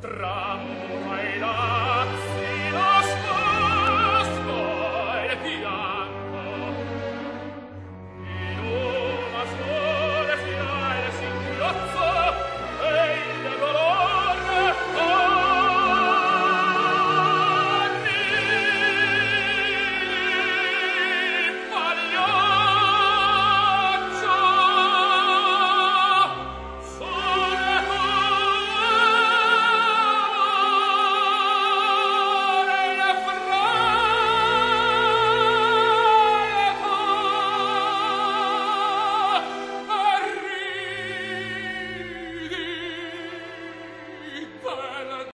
Tram.